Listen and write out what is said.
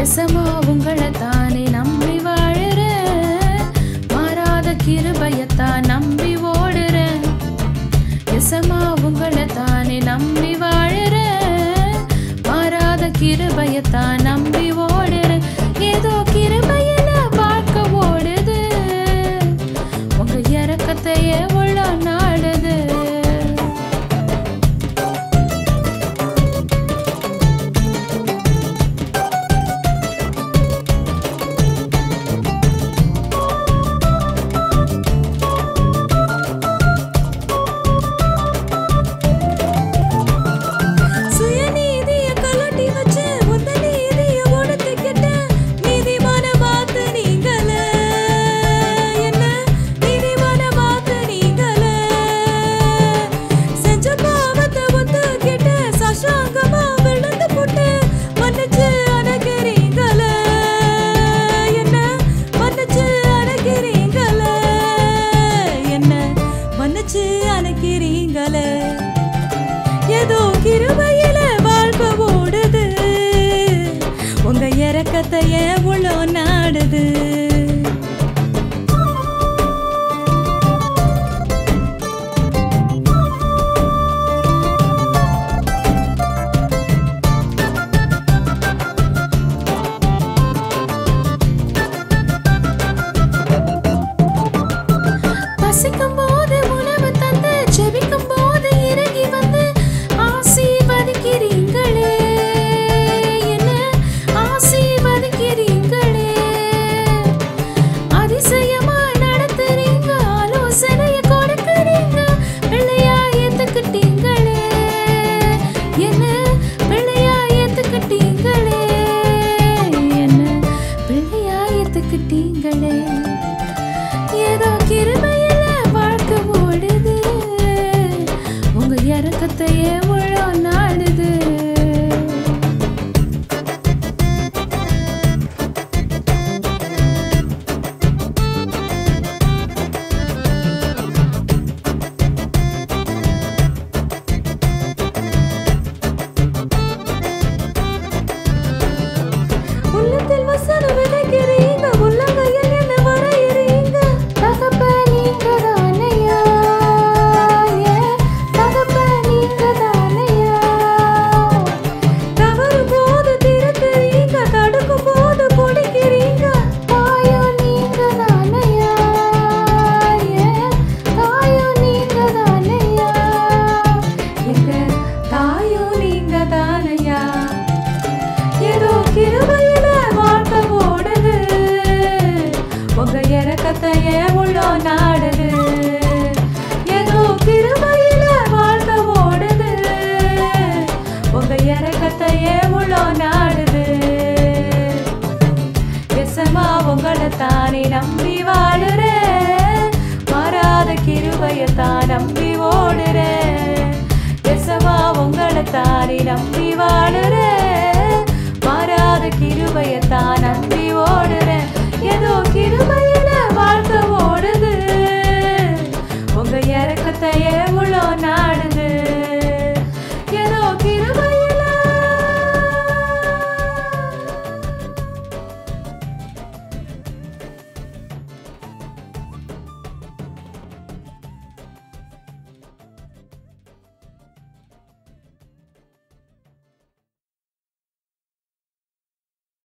தேசமோ உங்களை தான் வச்சு அணைக்கிறீங்களே? ஏதோ கிருபையில வாழ்க்கை ஓடுது. உங்க இறக்கத்தை ஏன் உள்ள நாடுது. பசிக்கும் உங்க இறக்கத்தையே நாடுது. ஏதோ கிருபையில வாழ்க்கை ஓடுது. உங்க இறக்கத்தையே உள்ள நாடுது. எசமா உங்களை தானே நம்பி வாழுறேன் மாறாத கிருபையத்தான் நம்பி ஓடுறேன் எசமா உங்களை தானே நம்பி வாழுறேன் மாறாத கிருபையத்தான் நம்பி ஓ